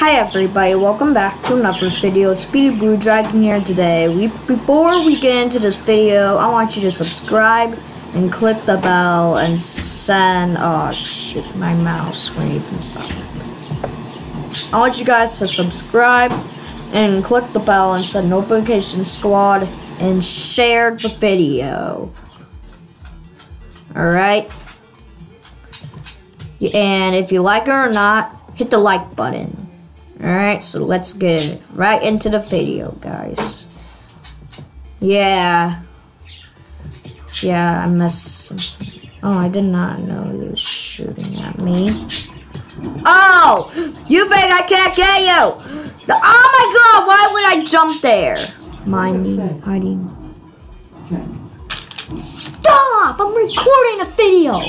Hi everybody, welcome back to another video. It's Speedy Blue Dragon here today. We before we get into this video, I want you to subscribe and click the bell and send oh shit my mouse won't even stop. I want you guys to subscribe and click the bell and send notification squad and share the video. Alright? And if you like it or not, hit the like button. Alright, so let's get right into the video, guys. Yeah. Yeah, I missed. Oh, I did not know he was shooting at me. Oh! You think I can't get you! Oh my god, why would I jump there? Mind me hiding. Stop! I'm recording a video!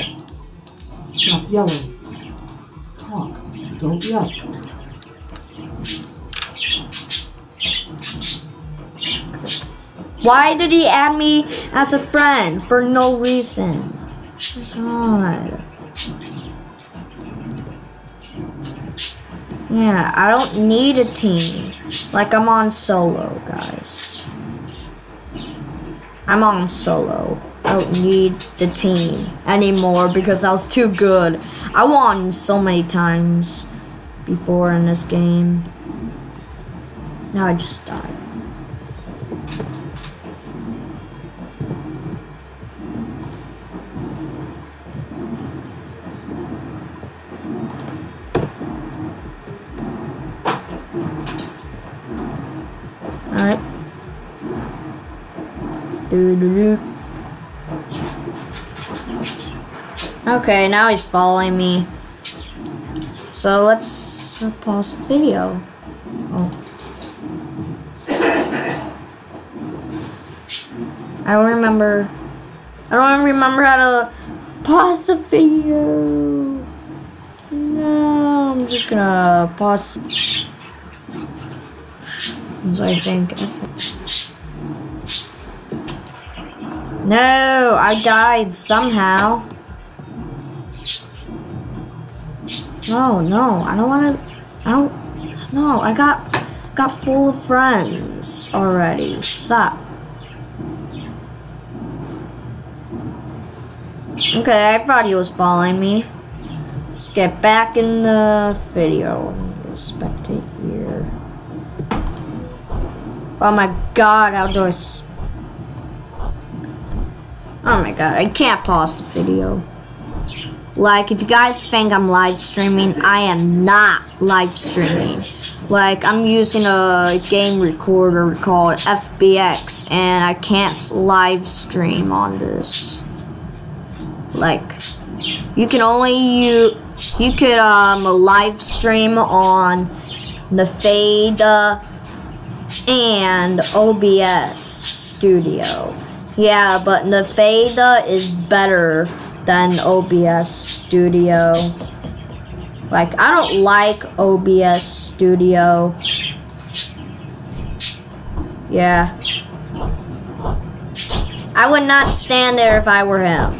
Stop yelling. Talk. Don't yell. Why did he add me as a friend for no reason? God. Yeah, I don't need a team. Like I'm on solo, guys. I'm on solo. I don't need the team anymore because I was too good. I won so many times before in this game. Now I just died. Alright. Doo-doo-doo. Okay, now he's following me. So let's pause the video. Oh. I don't remember. I don't remember how to pause the video. No, I'm just gonna pause. So I think. No, I died somehow. No, no, I don't want to. I don't. know. I got got full of friends already. Stop. Okay, I thought he was following me. Let's get back in the video. Spectate here. Oh my god, how do I... Oh my god, I can't pause the video. Like, if you guys think I'm live streaming, I am not live streaming. Like, I'm using a game recorder called FBX, and I can't live stream on this. Like, you can only you you could um live stream on the Fada and OBS Studio. Yeah, but the Fada is better than OBS Studio. Like, I don't like OBS Studio. Yeah. I would not stand there if I were him.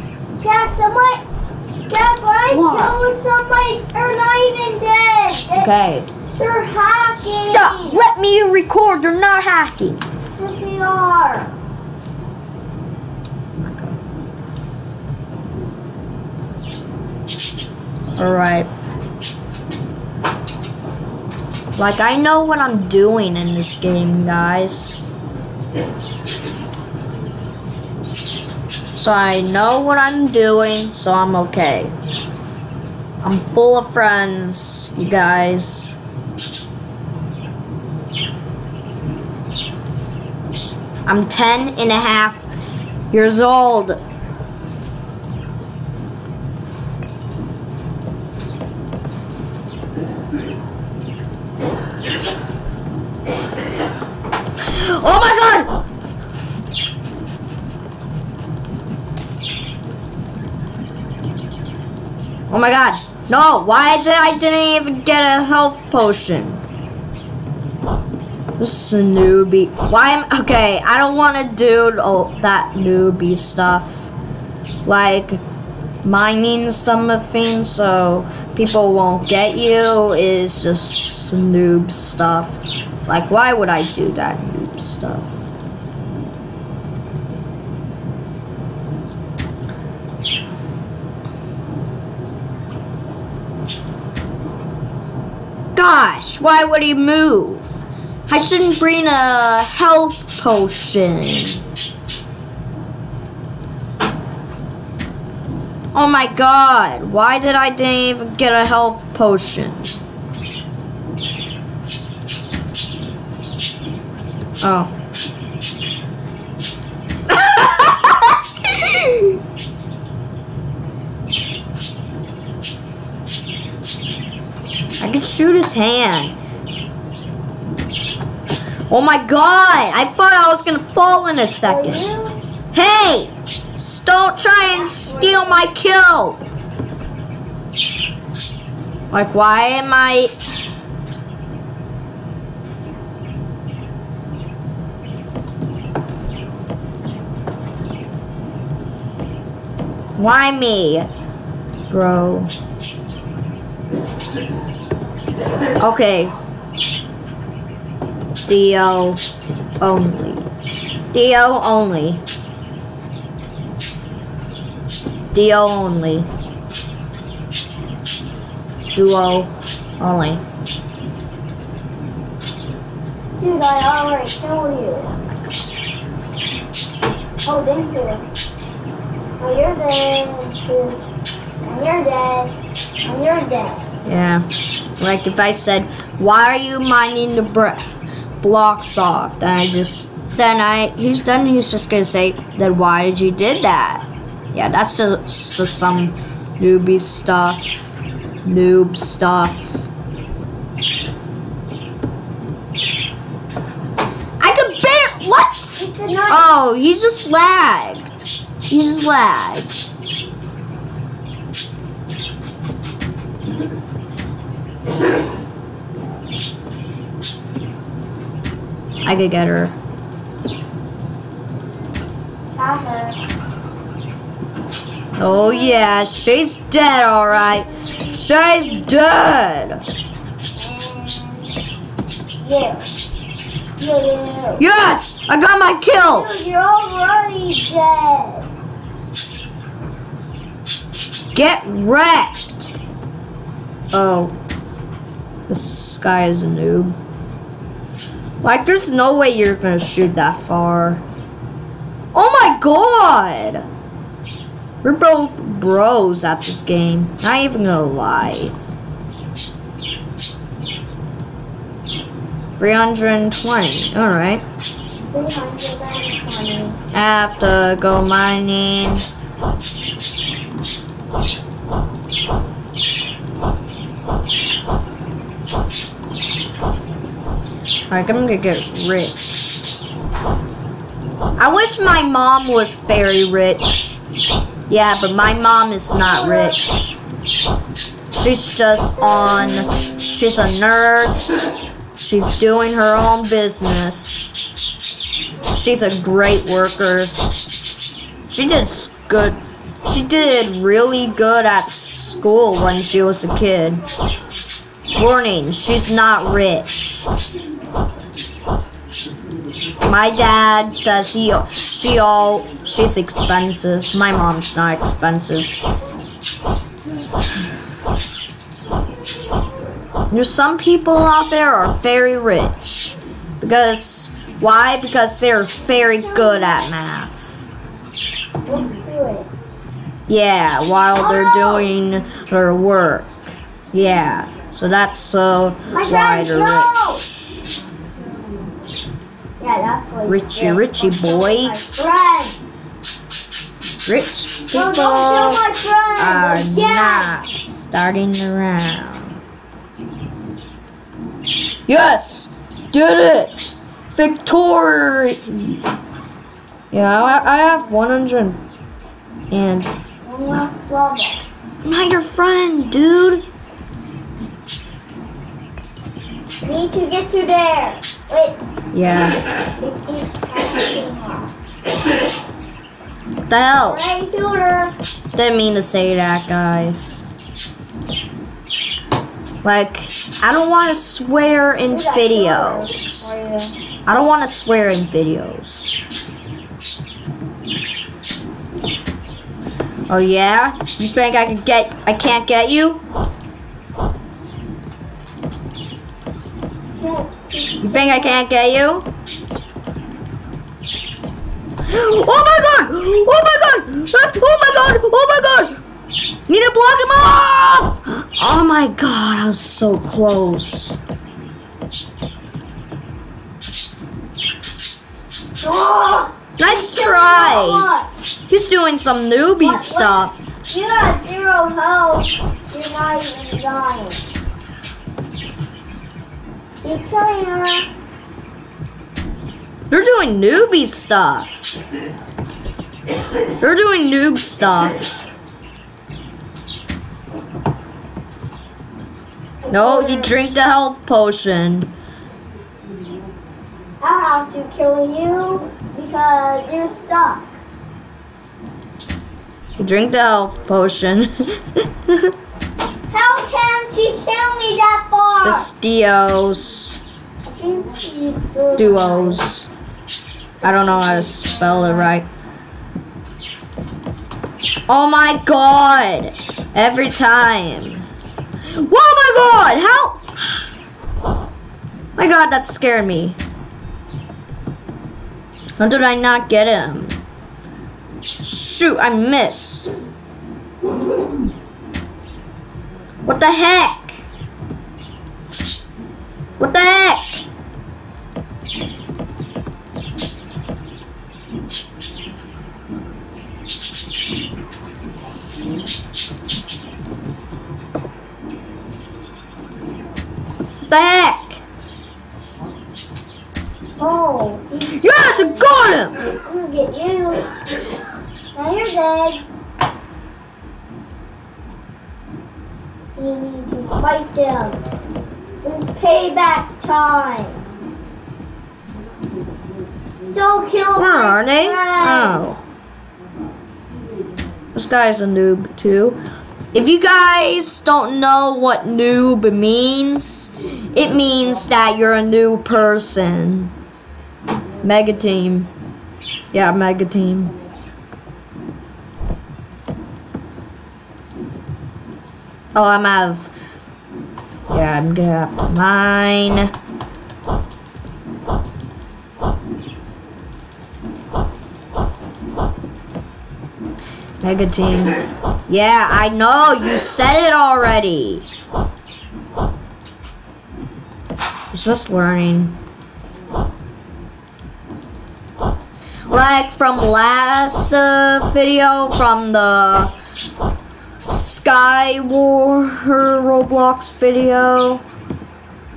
Dad, somebody, Dad, why What? killed somebody? They're not even dead. They- Okay. They're hacking. Stop! Let me record. They're not hacking. Yes, they are. Alright. Like, I know what I'm doing in this game, guys. So I know what I'm doing, so I'm okay. I'm full of friends, you guys. I'm 10 and a half years old. Oh my god! Oh my god. No, why is it I didn't even get a health potion? This newbie. Why am okay, I don't wanna do oh that newbie stuff. Like mining something so people won't get you is just noob stuff. Like, why would I do that stuff? Gosh, why would he move? I shouldn't bring a health potion. Oh my god, why did I didn't even get a health potion? Oh. oh. I can shoot his hand. Oh my god! I thought I was gonna fall in a second. Oh, hey! Don't try and steal my kill! Like, why am I... Why me? Bro. Okay. Dio only. Dio only. Dio only. Duo only. Dude, I already killed you. Oh, thank you. Oh, you're dead. And you're dead. And you're dead. Yeah. Like if I said, "Why are you mining the blocks off?" Then I just, then I, he's done. He's just gonna say, "Then why did you did that?" Yeah, that's just, just some newbie stuff, noob stuff. I could bear what? It's a night. Oh, he just lagged. Just lagged. I could get her. Got her. Oh yeah, she's dead, alright. She's dead. You, you. Yes, I got my kill. Dude, you're already dead. Get wrecked. Oh, this guy is a noob. Like, there's no way you're gonna shoot that far. Oh my god! We're both bros at this game. Not even gonna lie. 320. Alright. 320. I have to go mining. Alright, I'm gonna get rich. I wish my mom was very rich. Yeah, but my mom is not rich. She's just on, she's a nurse. She's doing her own business. She's a great worker. She did good. She did really good at school when she was a kid. Warning, she's not rich. My dad says he she all she's expensive. My mom's not expensive. There's some people out there are very rich. Because why? Because they're very good at math. Let's do it. Yeah, while they're oh, doing their work. Yeah. So that's so My why they're rich. Yeah, that's what Richie, you did. Richie boy. Rich people don't kill my are not Yes. starting around. Yes, did it! Victory! Yeah, I, I have 100 and I'm not your friend, dude. Need to get to there. Wait. Yeah. 50, 50, the hell? Right. Didn't mean to say that, guys. Like, I don't want to swear in videos. you? I don't want to swear in videos. Oh yeah? You think I can get I can't get you? You think I can't get you? Oh my god! Oh my god! Oh my god! Oh my god! Need to block him off! Oh my god, I was so close. Oh, Nice try. He's doing some newbie What- what? stuff. You got zero health. You're not even dying. You're killing her. They're doing newbie stuff. They're doing noob stuff. No, you drink the health potion. I have to kill you because you're stuck. Drink the health potion. How can she kill me that far? the Stios. I think she's good. Duos. I don't know how to spell it right. Oh my god! Every time. Oh my god! How? My god, that scared me. How did I not get him? Shoot, I missed. What the heck? What the heck? the heck? Oh, he's Yes, I'm gonna get you. Now you're dead. You need to fight them. It's payback time. Don't kill Where are they? friend. Oh. This guy's a noob too. If you guys don't know what noob means, it means that you're a new person. Mega team. Yeah, mega team. Oh, I'm out of. Yeah, I'm gonna have to mine. Mega team. Yeah, I know. You said it already. It's just learning. Like from last uh, video, from the Sky War Roblox video.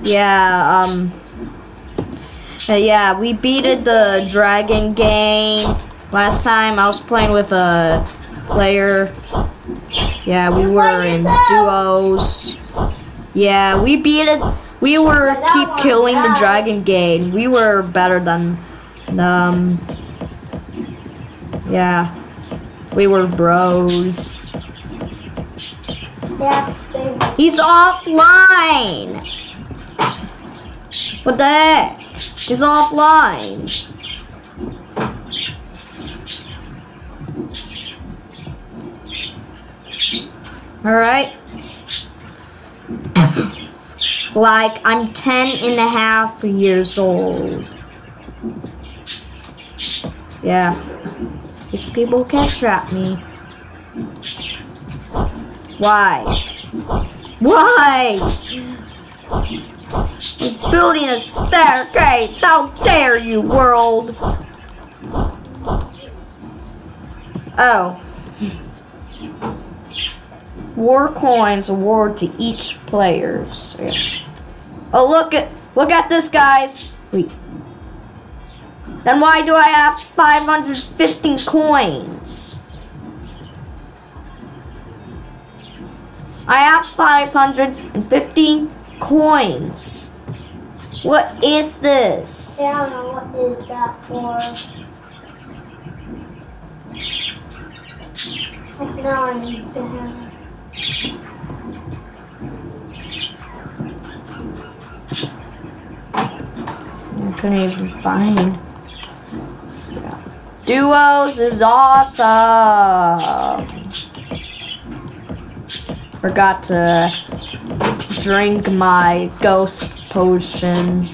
Yeah, um. uh, yeah, we beated the dragon game last time. I was playing with a player. Yeah, we were in duos. Yeah, we beat it. We were keep killing the dragon game. We were better than them. Yeah, we were bros. They have to save me. He's offline. What the heck? He's offline. Alright. like, I'm 10 and a half years old. Yeah. These people can't trap me. Why? Why? I'm building a staircase. How dare you, world? Oh. War coins award to each player. So, yeah. Oh, look at look at this, guys. Wait. Then why do I have 515 coins? I have 550 coins. What is this? I don't know what is that for. Now I need the hammer. I couldn't even find. Duos is awesome. Forgot to drink my ghost potion.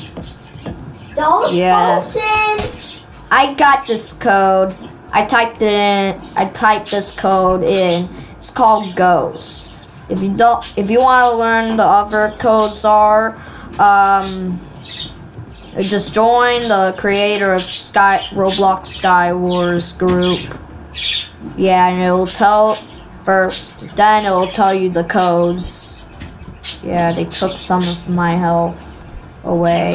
Those Yeah. potions. I got this code. I typed it in. I typed this code in. It's called Ghost. If you don't, if you want to learn the other codes are, um, just join the creator of Sky Roblox Sky Wars group. Yeah, and it will tell first. Then it will tell you the codes. Yeah, they took some of my health away.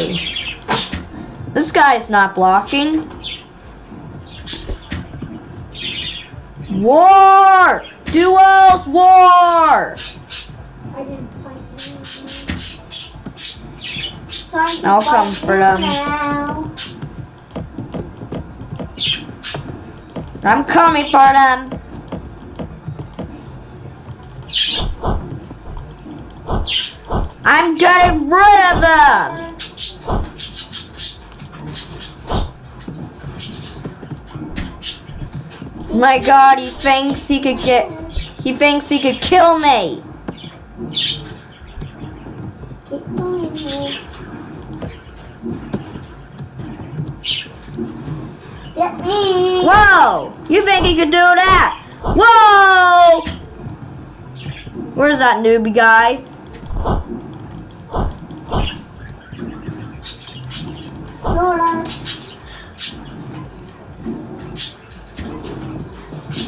This guy's not blocking. War! Duels war! I'll come for them. Now. I'm coming for them. I'm getting rid of them. My god, he thinks he could get. He thinks he could kill me. Whoa! You think he could do that? Whoa! Where's that newbie guy?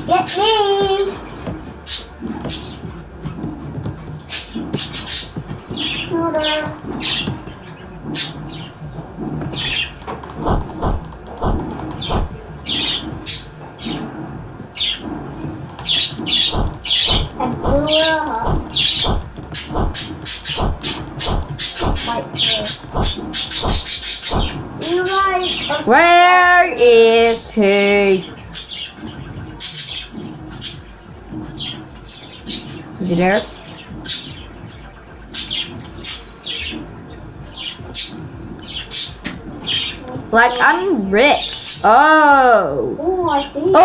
Get me. I blew her up. Like this. You guys are Where is he? Is he there? Like I'm rich. Oh. Ooh, I see. Oh.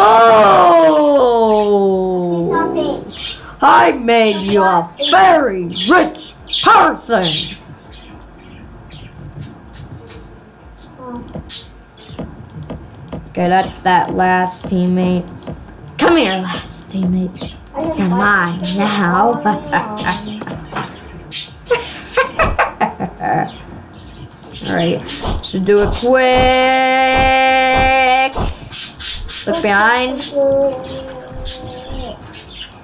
See Oh. something. I made you a very rich person. Okay, that's that last teammate. Come here, last teammate. You're mine now. Alright, should do it quick. Look behind.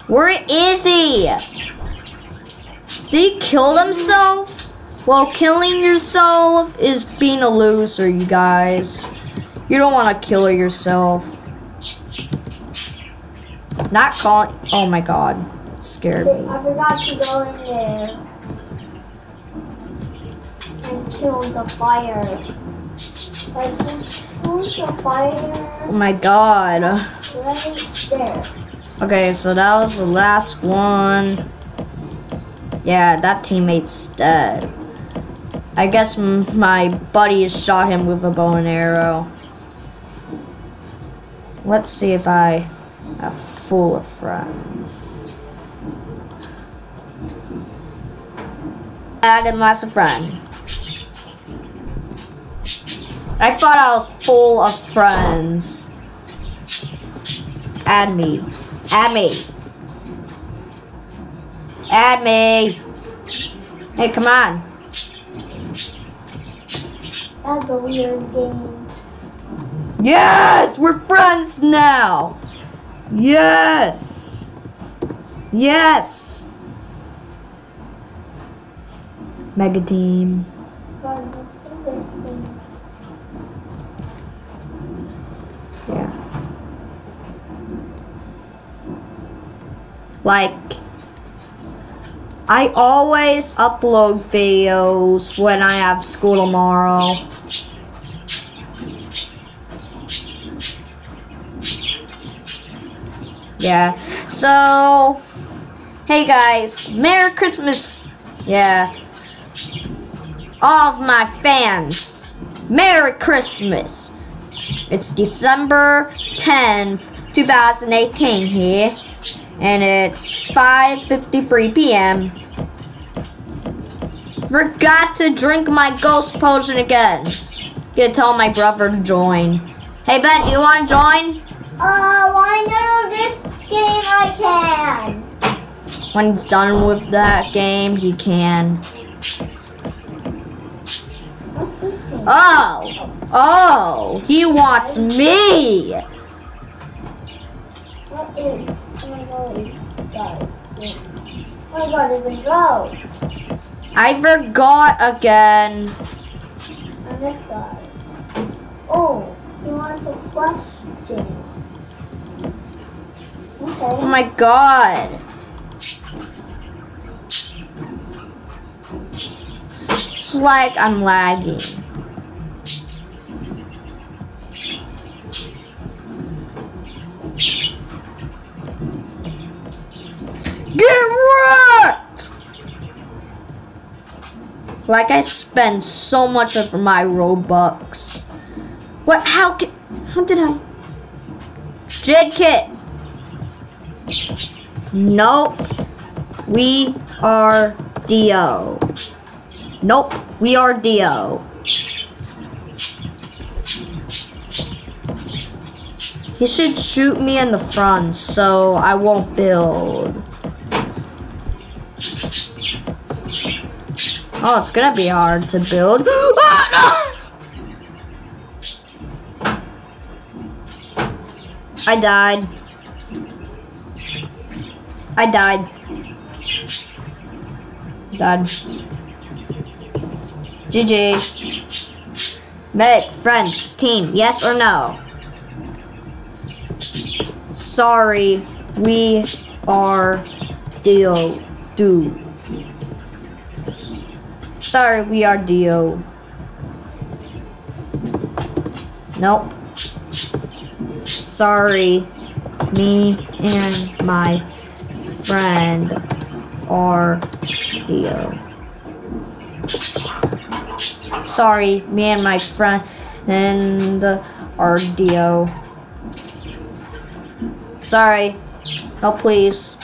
Where is he? Did he kill himself? Well, killing yourself is being a loser, you guys. You don't want to kill yourself. Not calling. Oh my god. It scared me. I forgot to go in there and kill the fire. Like, who's the fire? Oh my god. Right there. Okay, so that was the last one. Yeah, that teammate's dead. I guess my buddy shot him with a bow and arrow. Let's see if I have full of friends. Add him as friend. I thought I was full of friends. Add me. Add me. Add me. Hey, come on. That's a weird game. Yes, we're friends now. Yes. Yes. Mega team. God, let's do this thing. Yeah. Like, I always upload videos when I have school tomorrow. Yeah. So, hey guys, Merry Christmas. Yeah. All of my fans, Merry Christmas. It's December 10th, 2018 here, and it's 5:53 p.m. Forgot to drink my ghost potion again. Gonna tell my brother to join. Hey Ben, you want to join? Uh, why none of this game I can? When he's done with that game, he can. What's this game? Oh! Oh! He wants me! What is? Oh my god, it's guys. Oh my god, it's a ghost. I forgot again. And this guy. Oh, he wants a question. Okay. Oh my god. It's like I'm lagging. Get wrecked! Like I spend so much of my Robux. What? How can? How did I? Jid Kit. Nope. We are Dio. Nope. We are Dio. He should shoot me in the front so I won't build. Oh, it's gonna be hard to build. Ah, no! I died. I died. Died. GG. Make friends team, yes or no? Sorry, we are Dio. Do. Sorry, we are Dio. Nope. Sorry, me and my friend are Dio. Sorry, me and my friend and are Dio. Sorry. Oh, please.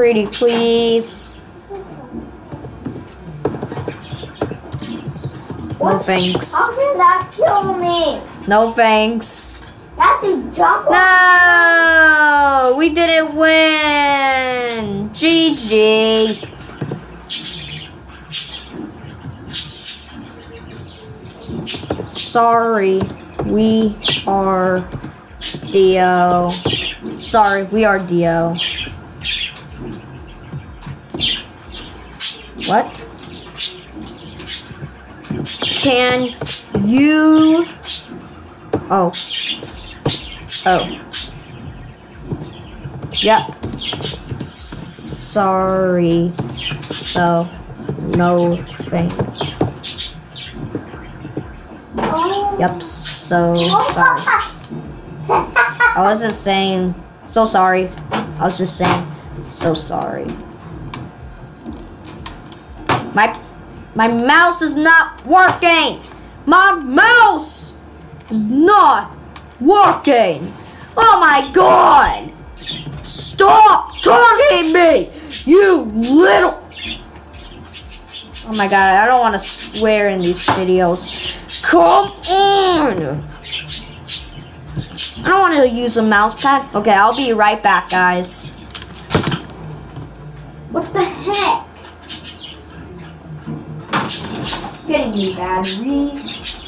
Pretty please. No thanks. How did that kill me? No thanks. That's a jump. No! We didn't win! GG! Sorry, we are Dio. Sorry, we are Dio. What? Can you... Oh. Oh. Yep. Sorry. So, no thanks. Oh. Yep, so sorry. I wasn't saying so sorry. I was just saying so sorry. My my mouse is not working. My mouse is not working. Oh my god! Stop talking me, you little. Oh my god, I don't want to swear in these videos. Come on! I don't want to use a mouse pad. Okay, I'll be right back, guys. What the heck? Getting new batteries.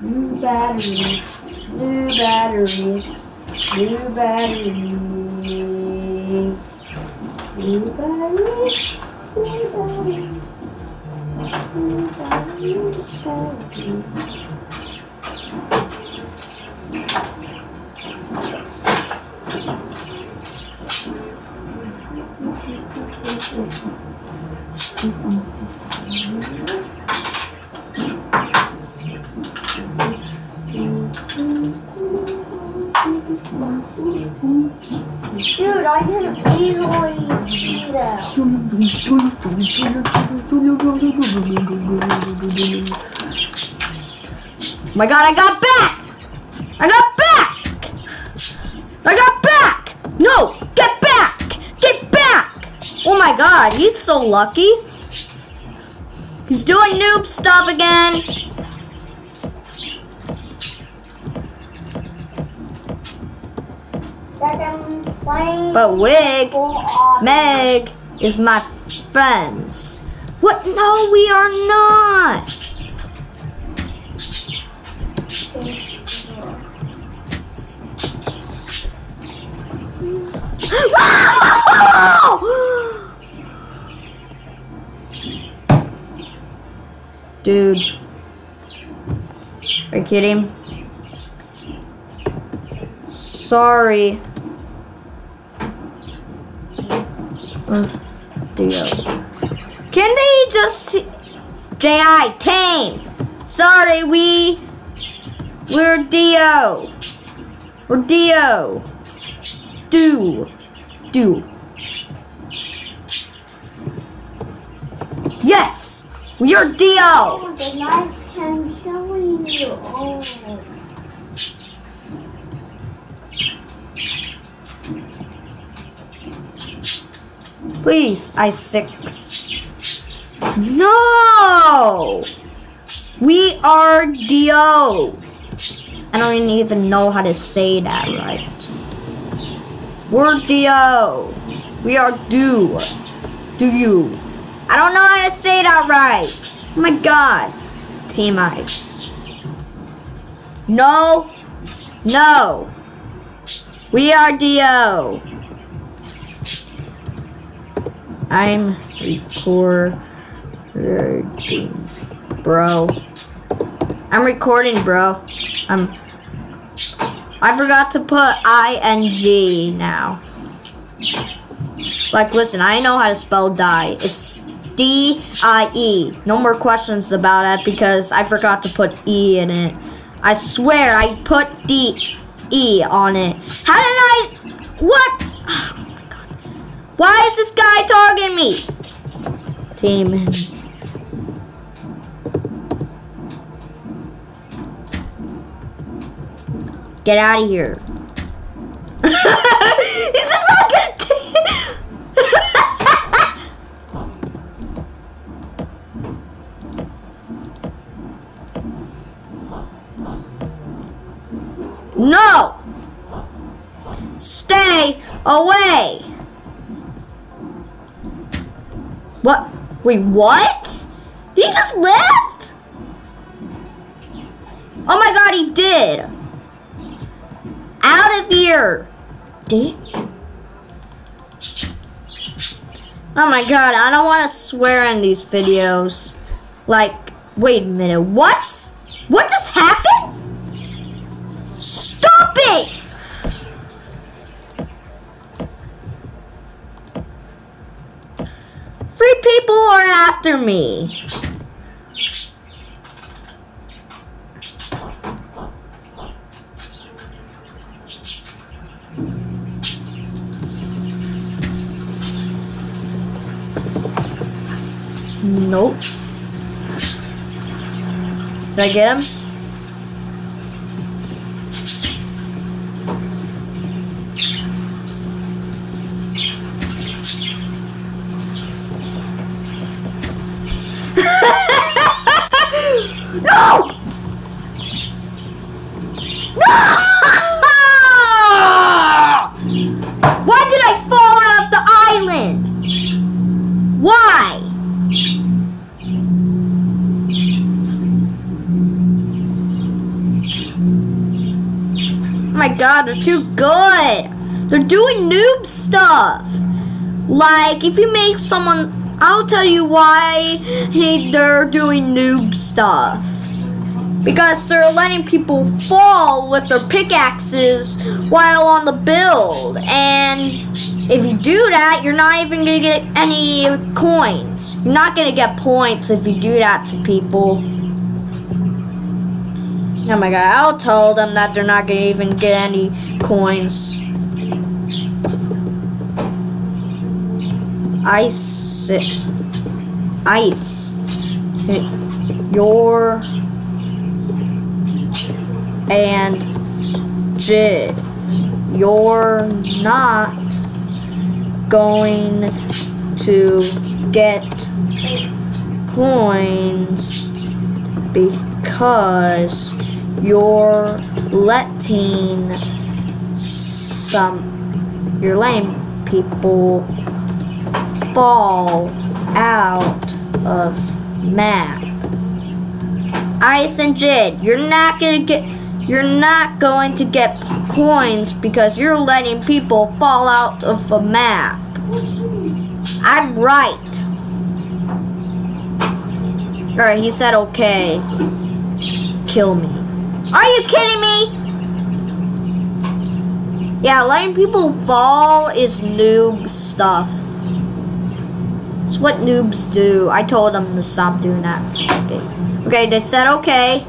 New batteries. New batteries. New batteries. New batteries. New batteries. New batteries. batteries. Dude, I can easily see that. Oh my god, I got back! I got back! I got back! No! Get back! Get back! Oh my god, he's so lucky. He's doing noob stuff again. But Wig. Meg is my friends. What? No, we are not. Dude. Are you kidding? Sorry. Uh, Dio. Can they just J.I. tame? Sorry, we we're Dio. We're Dio. Do. Do. Yes! We are Dio! Oh, the knives can kill you. Oh. Please, I six. No! We are Dio. I don't even know how to say that right. We're Dio. We are do. Do you? I don't know how to say that right. Oh my god. Team Ice. No. No. We are Dio. I'm recording, bro. I'm recording, bro. I'm. I forgot to put ing now. Like, listen, I know how to spell die. It's D I E. No more questions about it because I forgot to put E in it. I swear I put D E on it. How did I? What? Why is this guy targeting me? Team. Get out of here. He's just not gonna No! Stay away! What? Wait, what? He just left? Oh my god, he did! Out of here! Dick. Oh my god, I don't want to swear in these videos. Like, wait a minute, what? What just happened? After me. Nope. Did I get him? No! No! Why did I fall out of the island? Why? Oh my god, they're too good. They're doing noob stuff. Like, if you make someone, I'll tell you why hey, they're doing noob stuff. Because they're letting people fall with their pickaxes while on the build. And if you do that, you're not even going to get any coins. You're not going to get points if you do that to people. Oh my god, I'll tell them that they're not gonna even get any coins. Ice. Ice. Your. And. Jid. You're not going to get coins because you're letting some you're letting people fall out of map. Ice and Jid, you're not gonna get you're not going to get coins because you're letting people fall out of a map. I'm right. Alright, he said okay. Kill me. Are you kidding me? Yeah, letting people fall is noob stuff. It's what noobs do. I told them to stop doing that. Okay. Okay, they said okay.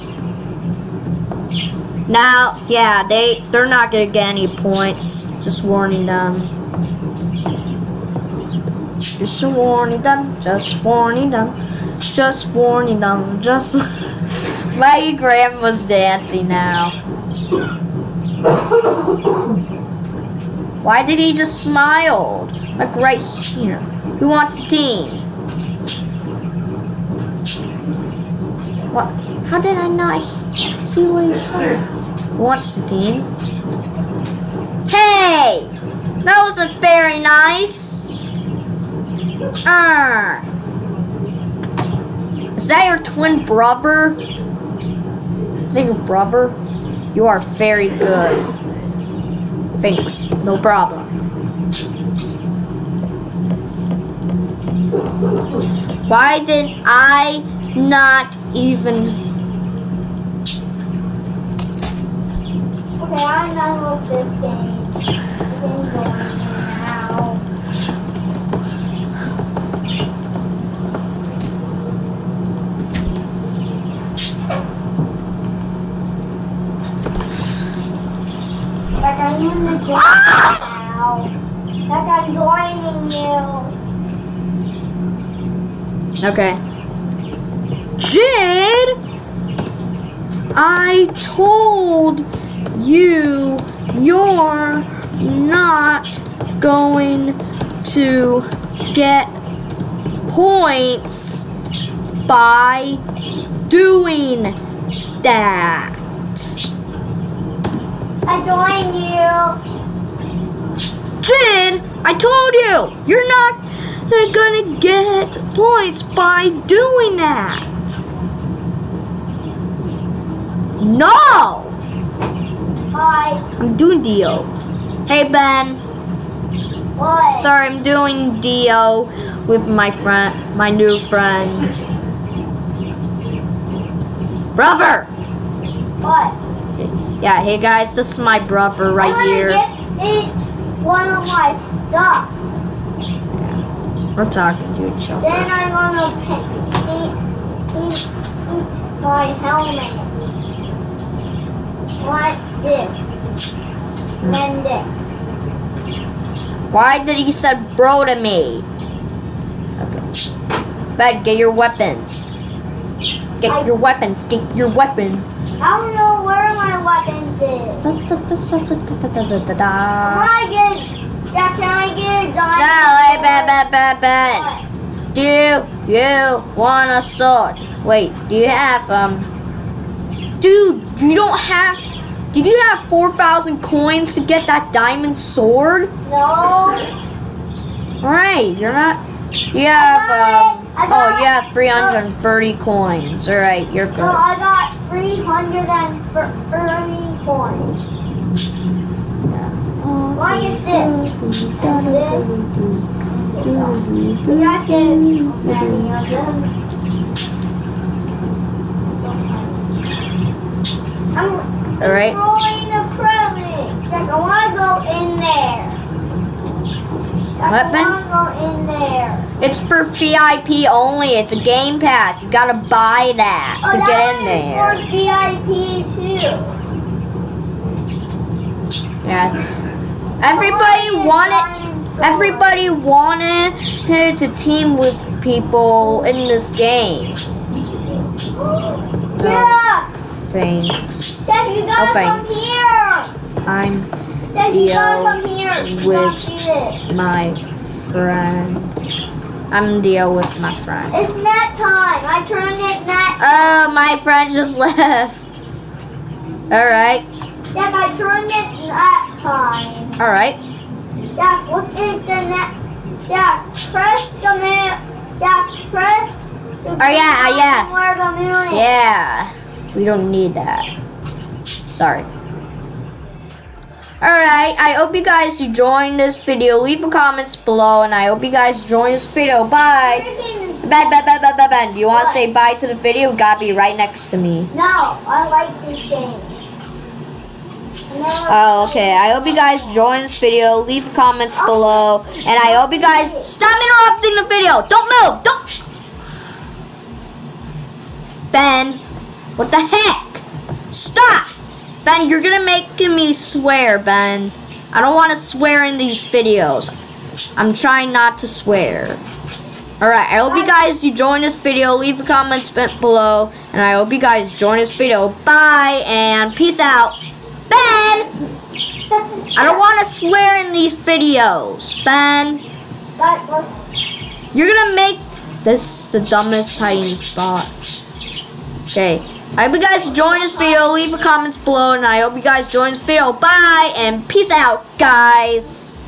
Now, yeah, they they're not gonna get any points. Just warning them. Just warning them. Just warning them. Just warning them. Just. My grandma's dancing now. Why did he just smile? Like right here. Who wants a? What? How did I not see what he said? Who wants a? Hey! That wasn't very nice. Ah. Is that your twin brother? Is that your brother? You are very good. Thanks. No problem. Why did I not even... Okay, I'm done with this game. It's enjoying it now. Like I'm in the ah gym now. Like I'm joining you. Okay. Jid! I told you you're not going to get points by doing that. I joined you. Jid, I told you, you're not gonna get points by doing that. No! Hi. I'm doing Dio. Hey Ben, What? sorry, I'm doing Dio with my friend, my new friend. Brother! What? Yeah, hey guys, this is my brother right I'm here. get it one of my stuff. We're talking to each other. Then I'm gonna paint, eat, eat, eat my helmet. Like this. Hmm. Then this. Why did he said bro to me? Okay. Ben, get your weapons. Get I- your weapons. Get your weapon. I don't know where my weapons is. I get, yeah, can I get a diamond? No, hey, Ben, Ben, Ben, Ben. What? Do you want a sword? Wait, do you have, um... Dude, you don't have... Did you have 4,000 coins to get that diamond sword? No. Alright, you're not... You have, um... Oh, you have 330 coins. Alright, you're No, good. I got 330 coins. Why is this? And this? We got many of them. I'm Alright. rolling the pyramid. Jack, I want to go in there. Dad, What, I wanna go in there. It's for VIP only. It's a game pass. You gotta buy that Oh, to that get in there. Oh, is for VIP too. Yeah. Everybody Oh, wanted. Everybody wanted her to team with people in this game. Yeah. Thanks. Dad, you gotta Oh, thanks. here. I'm Dad, Deal gotta come here. with- my friend. I'm deal with my friend. It's nap time. I turned it nap. Oh, my friend just left. All right, Dad, I turned it nap time. all right. Dad, what is the nap? Dad, press the man. Dad, press. The Oh, yeah, button yeah. Where the moon is. Yeah, we don't need that. Sorry. Alright, I hope you guys enjoyed this video. Leave a comments below, and I hope you guys enjoy this video. Bye. Ben, Ben, Ben, Ben, Ben, Ben. Do you want to say bye to the video? You gotta be right next to me. No, I like this game. Oh, okay. I hope you guys enjoyed this video. Leave comments below, and I hope you guys stop interrupting the video. Don't move. Don't. Ben, what the heck? Stop. Ben, you're gonna make me swear, Ben. I don't want to swear in these videos. I'm trying not to swear. Alright, I hope you guys enjoyed this video. Leave a comment below. And I hope you guys enjoyed this video. Bye and peace out. Ben! I don't want to swear in these videos, Ben. You're gonna make this the dumbest hiding spot. Okay. I hope you guys enjoyed this video. Leave a comments below, and I hope you guys enjoyed this video. Bye, and peace out, guys.